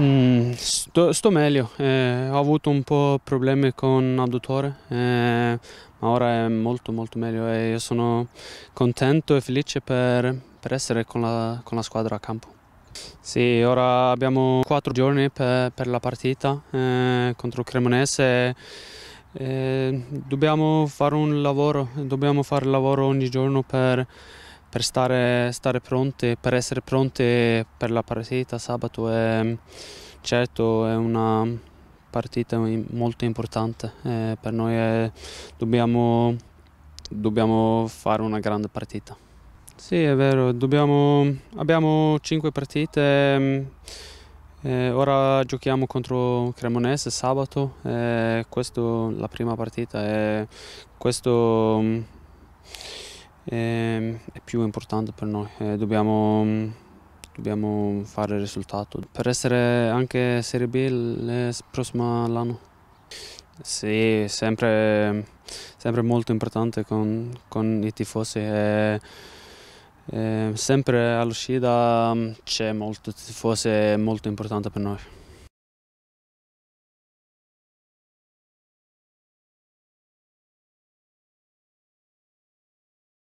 Mm, sto, sto, meglio, eh, ho avuto un po' problemi con l'adduttore, eh, ma ora è molto molto meglio e io sono contento e felice per, per essere con la, con la, squadra a campo. Sì, ora abbiamo quattro giorni per, per la partita eh, contro Cremonese. Eh, dobbiamo fare un lavoro, dobbiamo fare lavoro ogni giorno per, per stare, stare, pronti, per essere pronti per la partita sabato. E, certo è una partita molto importante eh, per noi e dobbiamo, dobbiamo fare una grande partita. Sì, è vero, dobbiamo, abbiamo cinque partite. Eh, ora giochiamo contro Cremonese sabato, eh, è la prima partita e questo è più importante per noi. Eh, dobbiamo, dobbiamo, fare il risultato per essere anche Serie B il prossimo anno. Sì, sempre, sempre molto importante con, con i tifosi. E, e sempre all'uscita c'è molto tifosi, è molto importante per noi.